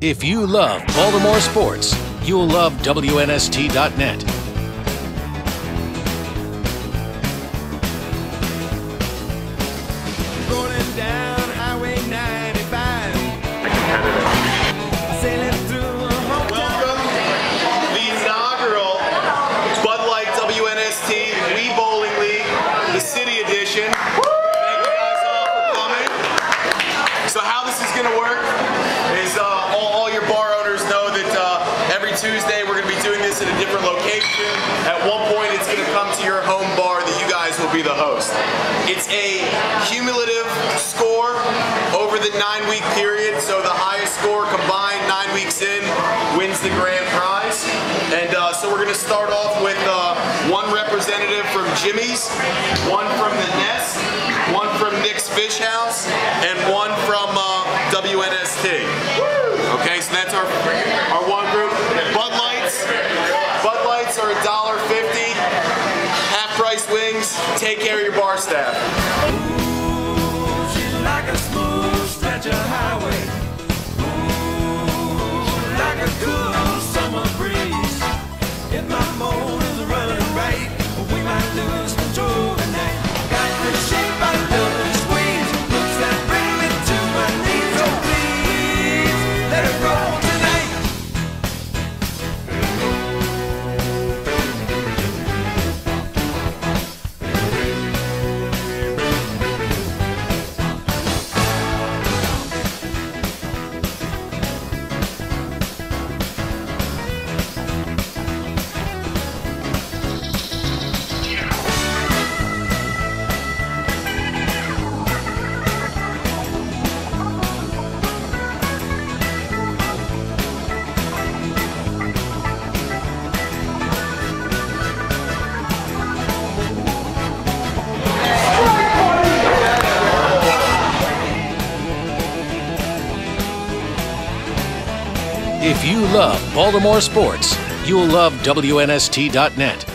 If you love Baltimore sports, you'll love WNST.net. Rolling down Highway 95. Sailing through a. Welcome, the inaugural Bud Light WNST Wii Bowling League, the City Edition. Thank you guys all for coming. So how this is going to work Tuesday we're going to be doing this at a different location. At one point it's going to come to your home bar that you guys will be the host. It's a cumulative score over the nine week period, so the highest score combined nine weeks in wins the grand prize. And uh, so we're going to start off with uh, one representative from Jimmy's, one from the Half price wings. Take care of your bar staff. If you love Baltimore sports, you'll love WNST.net.